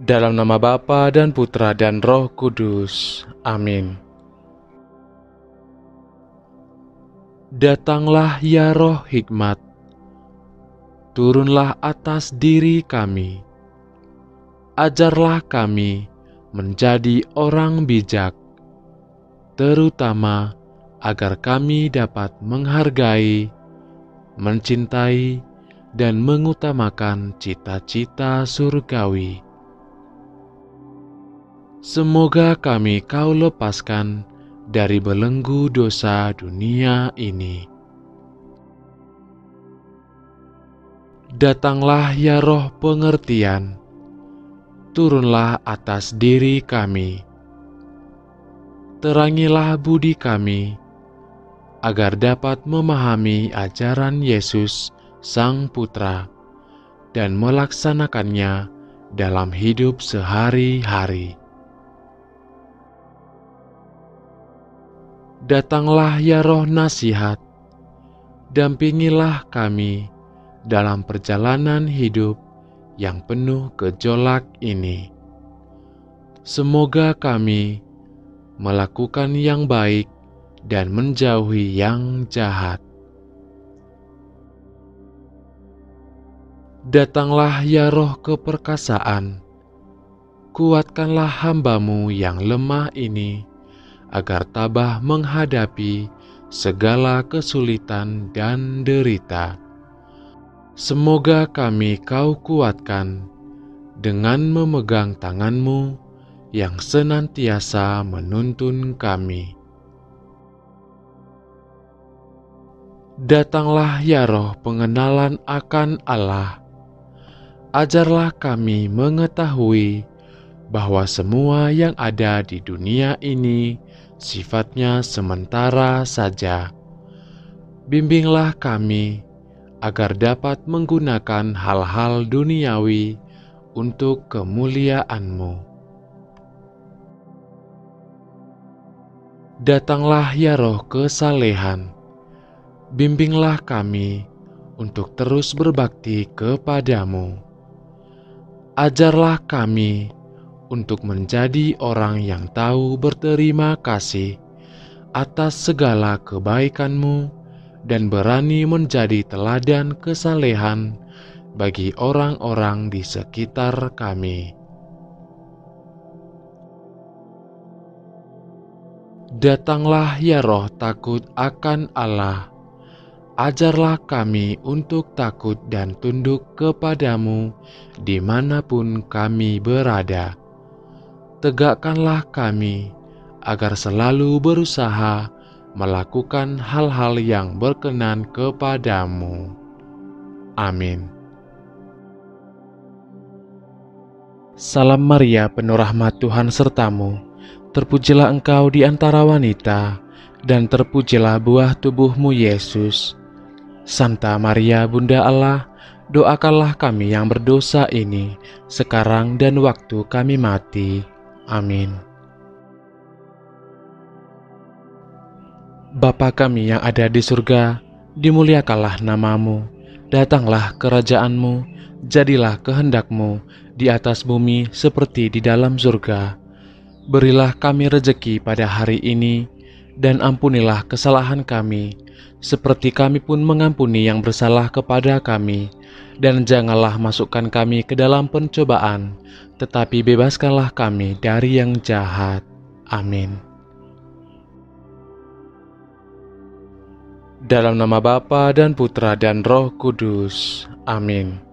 Dalam nama Bapa dan Putra dan Roh Kudus. Amin. Datanglah ya roh hikmat, turunlah atas diri kami. Ajarlah kami menjadi orang bijak, terutama agar kami dapat menghargai, mencintai, dan mengutamakan cita-cita surgawi. Semoga kami kau lepaskan dari belenggu dosa dunia ini. Datanglah ya roh pengertian, turunlah atas diri kami. Terangilah budi kami, agar dapat memahami ajaran Yesus, Sang Putra, dan melaksanakannya dalam hidup sehari-hari. Datanglah ya roh nasihat, dampingilah kami dalam perjalanan hidup yang penuh gejolak ini. Semoga kami melakukan yang baik dan menjauhi yang jahat. Datanglah ya roh keperkasaan, kuatkanlah hambamu yang lemah ini, agar tabah menghadapi segala kesulitan dan derita. Semoga kami kau kuatkan dengan memegang tanganmu yang senantiasa menuntun kami. Datanglah ya roh pengenalan akan Allah. Ajarlah kami mengetahui bahwa semua yang ada di dunia ini sifatnya sementara saja. Bimbinglah kami agar dapat menggunakan hal-hal duniawi untuk kemuliaan-Mu. Datanglah ya roh kesalehan, bimbinglah kami untuk terus berbakti kepadamu. Ajarlah kami untuk menjadi orang yang tahu berterima kasih atas segala kebaikan-Mu dan berani menjadi teladan kesalehan bagi orang-orang di sekitar kami. Datanglah ya roh takut akan Allah, ajarlah kami untuk takut dan tunduk kepadamu di mana pun kami berada tegakkanlah kami agar selalu berusaha melakukan hal-hal yang berkenan kepadamu. Amin. Salam Maria, penuh rahmat Tuhan sertamu. Terpujilah engkau di antara wanita, dan terpujilah buah tubuhmu Yesus. Santa Maria, Bunda Allah, doakanlah kami yang berdosa ini, sekarang dan waktu kami mati. Amin. Bapa kami yang ada di surga, dimuliakanlah namamu, datanglah kerajaanmu, jadilah kehendakmu di atas bumi seperti di dalam surga. Berilah kami rejeki pada hari ini, dan ampunilah kesalahan kami, seperti kami pun mengampuni yang bersalah kepada kami dan janganlah masukkan kami ke dalam pencobaan, tetapi bebaskanlah kami dari yang jahat. Amin. Dalam nama Bapa dan Putra dan Roh Kudus. Amin.